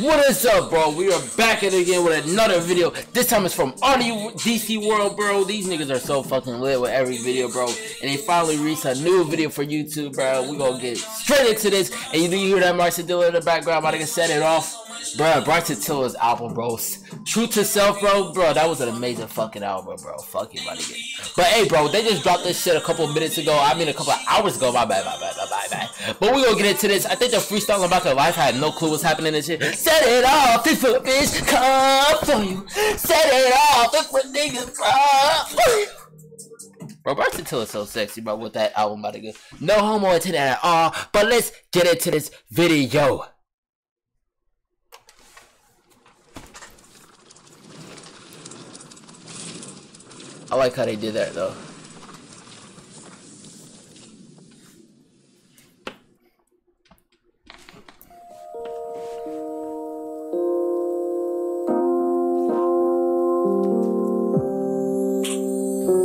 What is up, bro? We are back at it again with another video. This time it's from RDC World, bro. These niggas are so fucking lit with every video, bro. And they finally released a new video for YouTube, bro. We gonna get straight into this. And you do hear that Marcy Dillon in the background? I'm about to set it off. Bro, Bryson Tiller's album, bro. True to Self, bro. Bro, that was an amazing fucking album, bro. Fuck you, buddy. But hey, bro, they just dropped this shit a couple minutes ago. I mean, a couple hours ago. My bad, my bad, my bad, my bad. But we gonna get into this. I think the freestyle about their life had no clue what's happening and shit. Set it off if a bitch come for you. Set it off if a nigga come for. Bro, Bryson Tiller's so sexy, bro, with that album about to go. No homo that at all. But let's get into this video. I like how they did that though.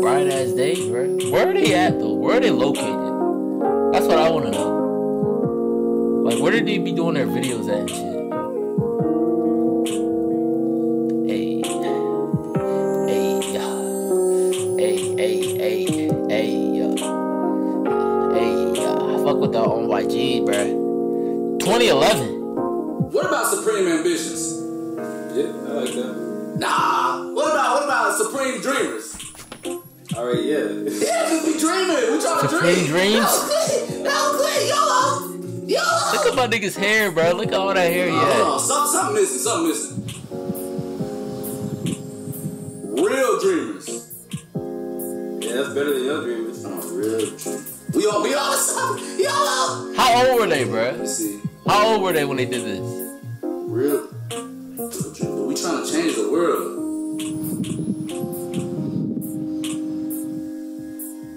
Bright ass day, bro. Where are they at though? Where are they located? That's what I want to know. Like, where did they be doing their videos at 2011. What about Supreme Ambitions? Yeah, I like that. Nah. What about what about Supreme Dreamers? Alright, yeah. Yeah, cause we dreaming. We trying to Supreme dream. Dreams? That was clear. YOLO. YOLO. Look at my nigga's hair, bro. Look at all that hair he Hold had. Oh, something, something missing. Something missing. Real dreamers. Yeah, that's better than Young Dreamers. Oh, real dreamers. We all, we all something. YOLO. How old were they, bro? Let's see. How old were they when they did this? Real. But we trying to change the world.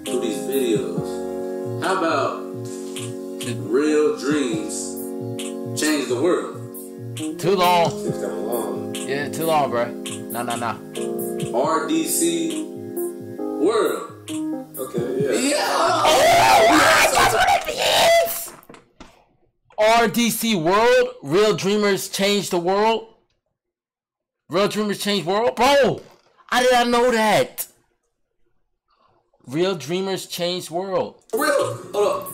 Through these videos. How about real dreams change the world? Too long. It's kind of long. Yeah, too long, bro. Nah, nah, nah. RDC world. RDC World? Real Dreamers Change the World? Real Dreamers Change World? Bro! I did not know that. Real Dreamers Change World. Real. Hold up.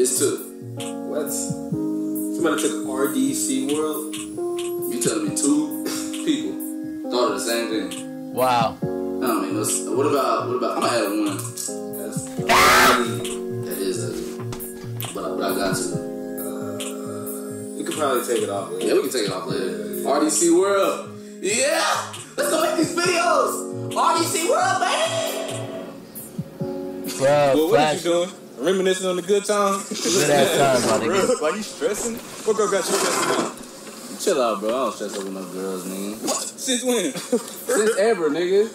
It's two. What? Somebody took RDC World. You telling me two people thought of the same thing? Wow. I don't mean, what about, what about, I'm gonna add one. That's That is a, but, I- but I got to. uh, you could probably take it off. later. Yeah, we can take it off later. RDC World. Yeah! Let's go make these videos! RDC World, man! Bro, Well, what flash. you doing? Reminiscing on the good times? Good ass time, my nigga. Why you stressing? What girl got you stressing out? Chill out, bro. I don't stress over no girls, nigga. Since when? Since ever, nigga.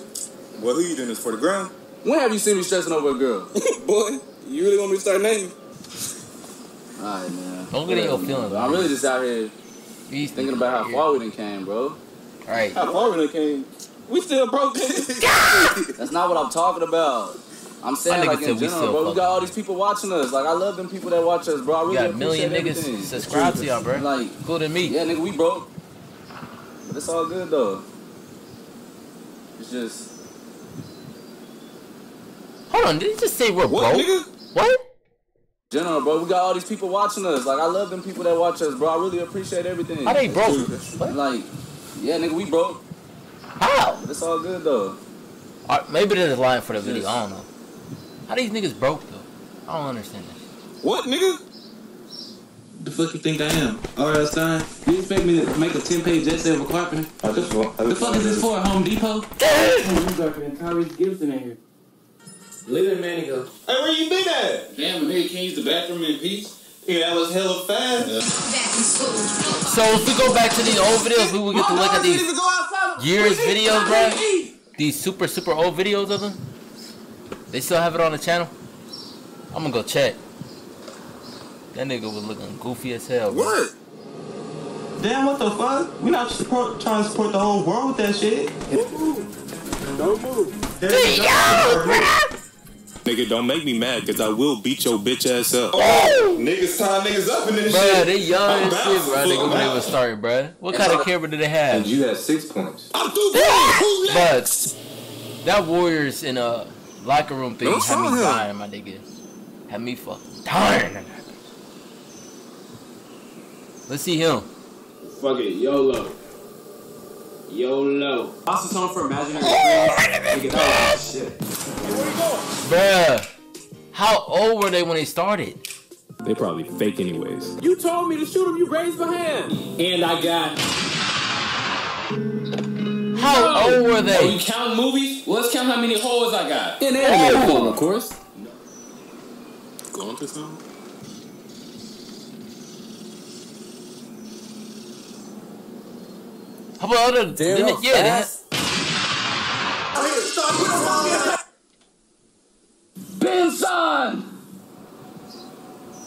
well, who you doing this for the ground? When have you seen me stressing over a girl? Boy, you really want me to start naming? Alright, man. Don't get in your feelings, I'm really just out here These thinking about how far we done came, bro. Right. How far we done came? We still broke. That's not what I'm talking about. I'm saying like in we general, still bro. We got all these people watching us. Like I love them people that watch us, bro. I We really got a million niggas everything. subscribe to y'all, bro. Like, Including me. yeah, nigga, we broke, but it's all good though. It's just Hold on, did he just say we're What, broke? nigga? What? General, bro. We got all these people watching us. Like I love them people that watch us, bro. I really appreciate everything. How they broke? What? Like, yeah, nigga, we broke, How? but it's all good though. Uh, maybe they're lying for the video. Yes. I don't know. How these niggas broke though? I don't understand this. What, nigga? The fuck you think I am? Alright, son. You expect me to make a 10 page essay of a carpenter? I just want. The fuck is this for, Home Depot? You got the Tyrese Gibson in here. Leave that man go. Hey, where you been at? Damn, nigga, can you use the bathroom in peace? Yeah, that was hella fast. So if we go back to these old videos, we will get to look at these years videos, bro. These super super old videos of them. They still have it on the channel. I'm gonna go check. That nigga was looking goofy as hell. Bro. What? Damn, what the fuck? We not support, trying to support the whole world with that shit. Don't move. There you go, bro. Nigga, don't make me mad, cause I will beat your bitch ass up. Niggas tying niggas up in this Bruh, shit. they young I'm as down shit, for bro. They full when they was starting, bruh. What kind of camera did they have? And you had six points. I'm through. Ah! Who? But that Warriors in a locker room thing What's had me wrong him? dying, my nigga. Had me fucking dying. Let's see him. Fuck it, YOLO. YOLO. Also, song for imaginary friends. Nigga, that was shit. Bruh. How old were they when they started? They probably fake anyways. You told me to shoot him, you raised my hand. And I got. How old were Oh, they? you count movies? Well, let's count how many holes I got. In anime oh. form, of course. Going to some? About other? Damn, didn't that it- was yeah, they fast. Benson!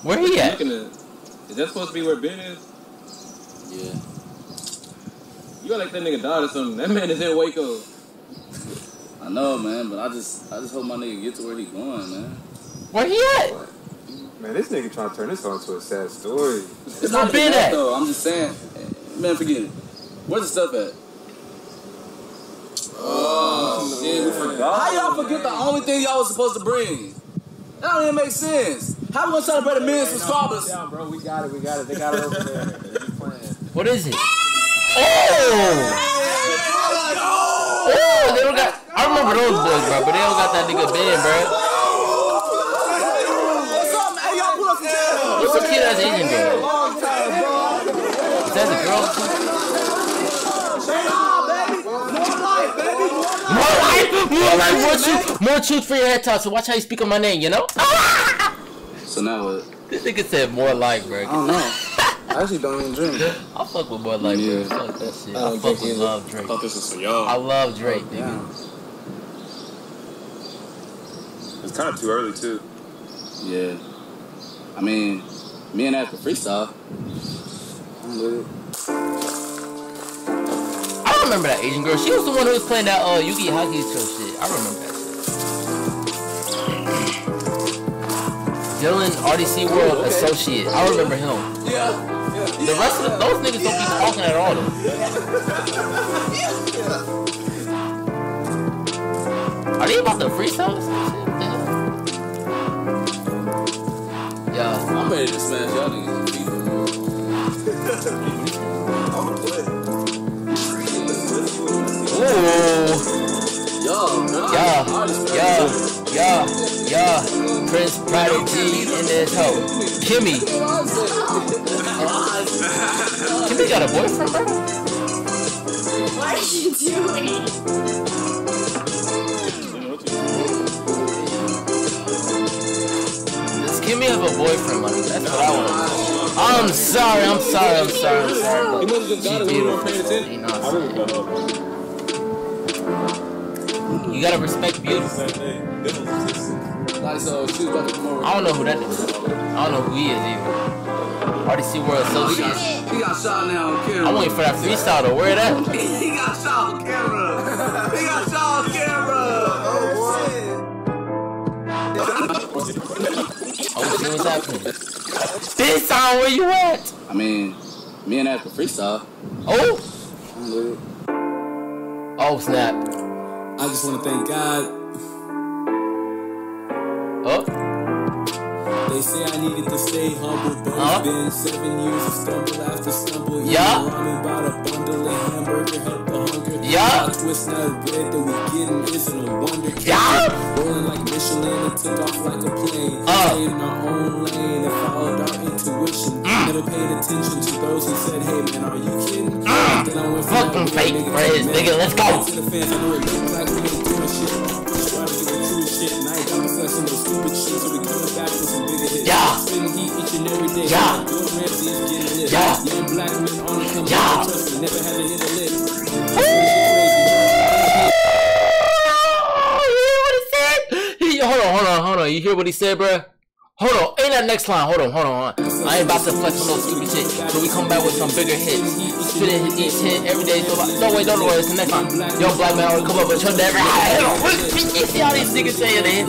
where he at? At, is that supposed to be where Ben is? Yeah. You got like that nigga died or something. That man is in Waco. I know, man, but I just, I just hope my nigga get to where he going, man. Where he at? Man, this nigga trying to turn this on to a sad story. It's Where not Ben at? though. I'm just saying, man, forget it. Where's the stuff at? Oh, shit, we forgot. How y'all forget the only thing y'all was supposed to bring? That don't even make sense. How we gonna celebrate a million subscribers? Down, bro. We got it. We got it. They got it over there. They just playing. What is it? Oh! oh! Oh, they don't got. I remember those boys, bro, but they don't got that nigga Ben, bro. What's up, man? Hey, y'all pull up some chairs. What's the kid that's Asian girl? Is that the girl? More life, more life, more truth, more truth for your head talk. So watch how you speak on my name, you know? So now what? This nigga said more life, bro. I don't know. I actually don't even drink. I fuck with more life, bro. Fuck that shit. I I, don't fuck with either. love I Drake. thought this was for I y'all. I love Drake, oh, nigga. Yeah. It's kind of too early too. Yeah. I mean, me and Ash freestyle. I'm with it. I remember that Asian girl. She was the one who was playing that uh Yu Yu Hakusho shit. I remember that shit. Dylan RDC World Associate. I remember him. Yeah. The rest of the, those niggas don't be talking at all though. Are they about to freestyle or some shit? What? Yeah. I'm ready to smash y'all niggas in FIFA. Ooh. Yo, man. Yeah, I already smashed yeah, yeah, yeah. Prince Prodigy in this hoe. Kimmy. Kimmy got a boyfriend, bro? What are you doing? Does Kimmy have a boyfriend, money? That's what I want to know. I'm sorry, I'm sorry, I'm sorry, I'm sorry. He must have just got it when we weren't paying beautiful. attention. Gotta respect beauty. Like, so she was about to come over. I don't know who that is. I don't know who he is either. RDC World oh, He got, Associate. he got shot now on camera. I'm waiting for that freestyle to wear that. he got shot on camera. he got shot on camera. Oh, shit. Oh, what's happening. This time, where you at? I mean, me and Ash freestyle. Oh, I'm with it. oh snap. I just want to thank God. They say I needed to stay humble, but Huh? it's been seven years of stumble after stumble. Yeah. Ramen about a bundle of hamburger, help the hunger. Yeah. Twist not bread that we getting isn't a wonder. Yeah. Rolling like Michelin and took off like a plane. Uh. Stayed in our own lane and followed our intuition. Mm. Never paid attention to those who said, "Hey man, are you kidding?" And then I went Fucking that fake nigga friends, to nigga, let's go. To the fans, I know it looks like we ain't doing shit. To the true shit. And I ain't got no flex on those stupid shit, so we coming back with some bigger every day. Yeah. Bill Ramsey is getting lit. Yeah. Young black men on the come Yeah. up. Trust me, never had to hit a lick. Oh, you hear what he said? He, hold on, hold on, hold on. You hear what he said, bruh? Hold on. Ain't that next line. Hold on, hold on, hold on. I ain't about to flex on no stupid shit. So we come back with some bigger hits. Spitting each hit every day. So like, no wait, no, no, it's the next line. Yo, black man, already come up with your never. You see all these niggas saying they hit.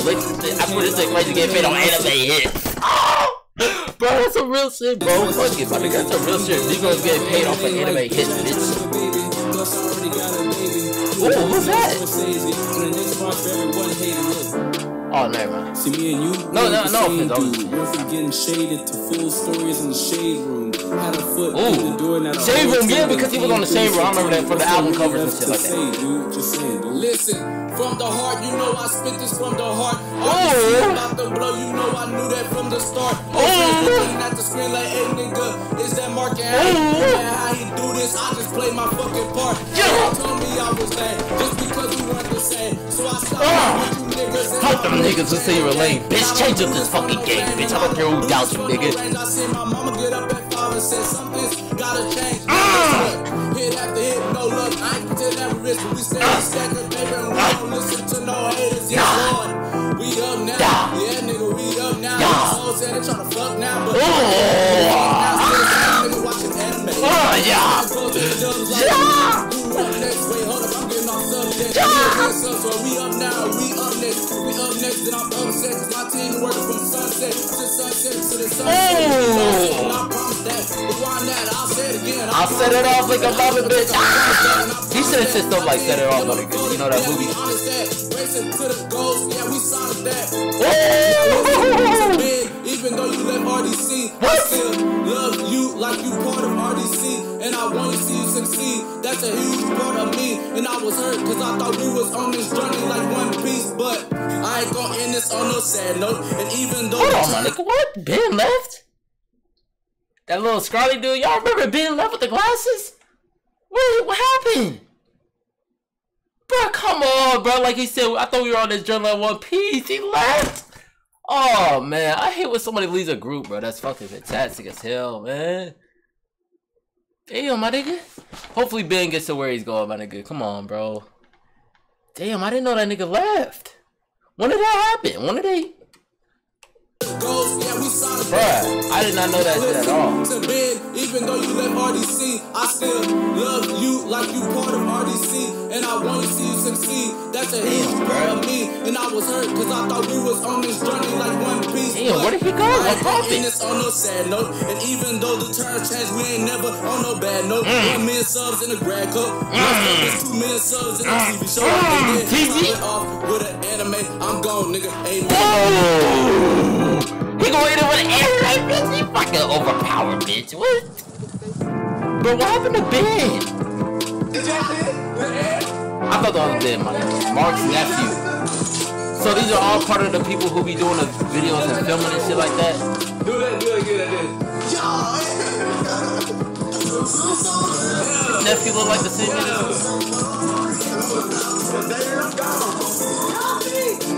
I put this thing crazy get paid on anime hits. That's some real shit, bro. Fuck it, my nigga. That's some real shit. You gonna get paid off of anime hits, bitch. Ooh, who's that? Oh, never mind. See me and you. No, no, no same offense, I was- dude. Went getting shaded to full stories in the shade room. Had a foot Ooh. in the door. Now the Shade room, yeah, because he was on the shade room. I remember that for the album we covers and left shit like that. say, dude. Just saying, dude. Listen, from the heart, you know I spit this from the heart. Oh. All you see about the blow, you know I knew that from the start. Oh. Looking at the screen like, hey nigga, is that Mark and how, Oh. man, how he do this? I just play my fucking part. Yeah. They told me I was lame, just because we weren't the same. So I stopped Ah. with you niggas. and Fuck them I- niggas who say you're lame. Bitch, change up this fucking game, bitch. I don't care who doubts you, nigga. I seen my mama get up at five and said something's gotta change. Ah. Hit after hit, no luck. I ain't pretend that we rich, but we stay Ah. second, baby, and we don't listen to no haters. Yes, Lord. We up now. Yeah, nigga, we up now. Soul said they tryna fuck now, but Oh. now still the same nigga watching anime. Oh, yeah. Go to the dubs like, Yeah. Who up next? Wait, hold up, I'm getting off subject. Yeah. Yeah, we up now, we up next. We up next, then I'm my team working from sunset to sunset to the sunset. Oh. I promise that. Rewind that, I'll say it again. I'll set it off like a mama, bitch. Ah! He should have said stuff like set it off like a You know that movie? Honest that. Racing to the goals, yeah, we solid that. Oh! Even though you left RDC, I still love you like you part of RDC. And I want to see you succeed. That's a huge part of me. And I was hurt because I thought we was on this journey like one piece. But I ain't gonna end this on no sad note. And even though Hold on, my nigga. What? Ben left? That little scrawny dude. Y'all remember Ben left with the glasses? Wait, What happened? Bro, come on, bro. Like he said, I thought we were on this journey at One Piece. He left. Oh man, I hate when somebody leaves a group, bro. That's fucking fantastic as hell, man. Damn, my nigga. Hopefully Ben gets to where he's going, my nigga. Come on, bro. Damn, I didn't know that nigga left. When did that happen? When did they? goals, yeah, we solid that. Bruh, I did not know that shit at all. To bed, even though you left RDC, I still love you like you part of RDC. And I want to see you succeed. That's a huge part of me. And I was hurt because I thought we was on this journey like. Damn, where did he go? I What ain't happened? end this on no sad note. And even though the terms change, we ain't never on no bad note. Mm. One million subs in the grad cup. Mm. There's two million subs in the mm. TV show. And mm. then TV? top it off with an anime. I'm gone, nigga. Amen. Oh! He gonna hit it with an air bitch. He fucking overpowered, bitch. What? Bro, what happened to Ben? I thought that was Ben, my nigga. Mark's nephew. So these are all part of the people who be doing the videos and filming and shit like that. Do that, do it, get it. Nephew look like the same nigga.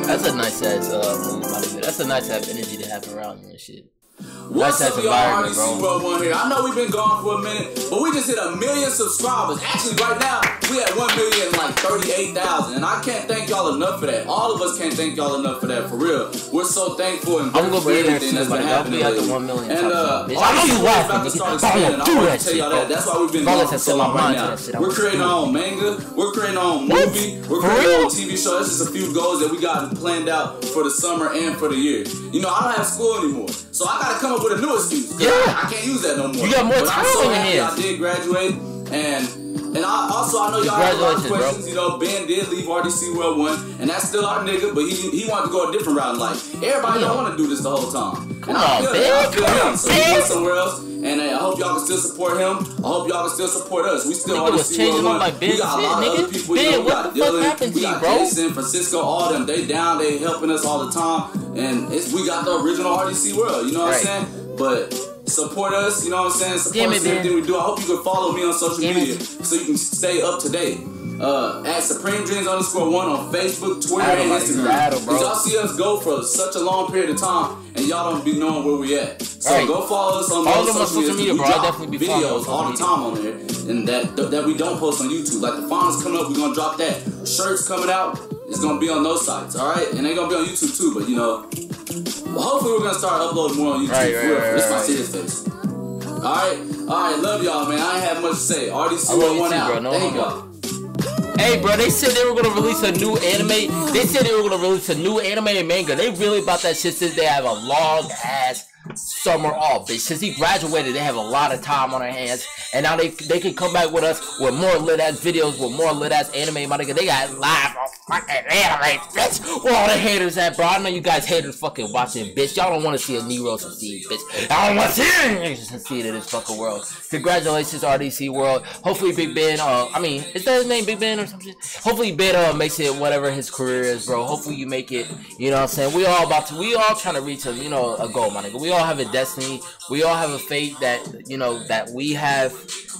That's a nice ass uh. That's a nice ass energy to have around you and shit. What's up, y'all? RDC bro. World One here. I know we've been gone for a minute, but we just hit a million subscribers. Actually, right now we at one million like thirty-eight thousand, and I can't thank y'all enough for that. All of us can't thank y'all enough for that. For real, we're so thankful and I'm grateful gonna for everything that's been happening be at the 1 million And uh, bitch. I know you laughing, about to nigga. start expanding. I do want to tell y'all that. That's why we've been gone for so long right now. that shit. I We're creating our own manga. We're creating our own movie. We're creating our own TV show. That's just a few goals that we got planned out for the summer and for the year. You know, I don't have school anymore, so I gotta come up with a new excuse. Yeah. I, I can't use that no more. You got more but I'm so happy. I did graduate, and and I, also I know y'all have a lot of Congratulations, bro. questions. You know, Ben did leave RDC World One, and that's still our nigga, but he he wanted to go a different route in life. Everybody Yeah. don't want to do this the whole time. Come and I on, Ben. that. I feel Come him. on, So he went somewhere else, and uh, I hope y'all can still support him. I hope y'all can still support us. We still Nigga RDC World One. like Ben we got a lot of other people. Ben, you know, we what got the fuck Dylan, happened we to you, got bro? Jason, Francisco, all them. They down. They helping us all the time, and it's we got the original RDC World. You know what Right. I'm saying? But support us. You know what I'm saying? Support Damn us in Ben. everything we do. I hope you can follow me on social Damn media it. so you can stay up to date. Uh, at Supreme Dreams underscore one on Facebook, Twitter, Battle, and Instagram. battle, bro. Cause y'all see us go for such a long period of time, and y'all don't be knowing where we at. So Right. go follow us on all those social, social media. media, We bro. I'll drop definitely be videos all the time on there, and that that we don't post on YouTube. Like the finals coming up, we're gonna drop that. Shirts coming out, it's gonna be on those sites, all right, and they're gonna be on YouTube too. But you know, But hopefully we're gonna start uploading more on YouTube. Right, right, for real. right, this is my right. serious face. Alright, alright, love y'all, man. I ain't have much to say. RDC I one out. bro. No Thank homo. y'all. Hey, bro, they said they were gonna release a new anime. They said they were gonna release a new anime and manga. They really about that shit since they have a long ass summer off, bitch. Since he graduated, they have a lot of time on their hands, and now they they can come back with us with more lit ass videos, with more lit ass anime. My nigga, they got live fucking anime, bitch. Where all the haters at, bro? I know you guys haters fucking watching, bitch. Y'all don't want to see a Nero succeed, bitch. I don't want to see niggas succeed in this fucking world. Congratulations, RDC World. Hopefully, Big Ben. Uh, I mean, is that his name, Big Ben or something? Hopefully, Ben uh makes it whatever his career is, bro. Hopefully, you make it. You know what I'm saying? We all about to. We all trying to reach a you know a goal, my nigga. We all have a destiny. We all have a fate that you know that we have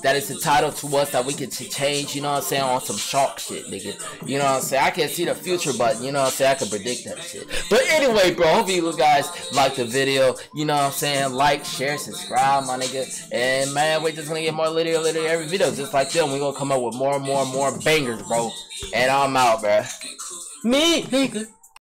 that is entitled to us that we can change. You know what I'm saying? On some shark shit, nigga. You know what I'm saying? I can't see the future, but you know what I'm saying? I can predict that shit. But anyway, bro. Hope you guys like the video. You know what I'm saying? Like, share, subscribe, my nigga. And man, we're just gonna get more literally, literally every video just like them. We're gonna come up with more and more and more bangers, bro. And I'm out, bro. Me, nigga.